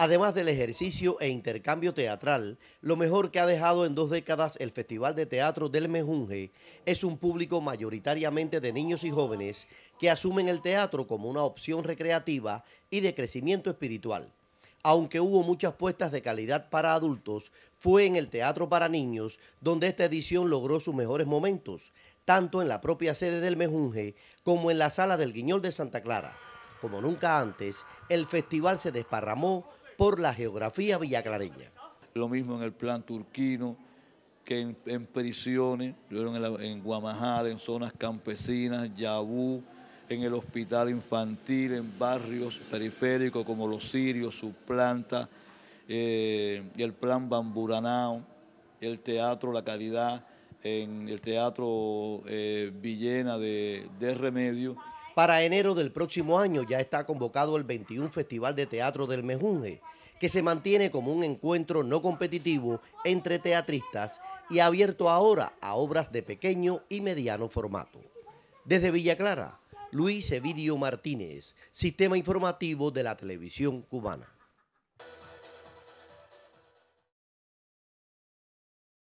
Además del ejercicio e intercambio teatral, lo mejor que ha dejado en dos décadas el Festival de Teatro del Mejunje es un público mayoritariamente de niños y jóvenes que asumen el teatro como una opción recreativa y de crecimiento espiritual. Aunque hubo muchas puestas de calidad para adultos, fue en el Teatro para Niños donde esta edición logró sus mejores momentos, tanto en la propia sede del Mejunje como en la sala del Guiñol de Santa Clara. Como nunca antes, el festival se desparramó por la geografía villaclareña. Lo mismo en el plan turquino, que en, prisiones, en, en Guamajal, en zonas campesinas, Yabú, en el hospital infantil, en barrios periféricos como los sirios, su planta, eh, el plan Bamburanao, el teatro La Calidad, en el teatro eh, Villena de, de Remedio. Para enero del próximo año ya está convocado el 21 Festival de Teatro del Mejunje, que se mantiene como un encuentro no competitivo entre teatristas y abierto ahora a obras de pequeño y mediano formato. Desde Villa Clara, Luis Evidio Martínez, Sistema Informativo de la Televisión Cubana.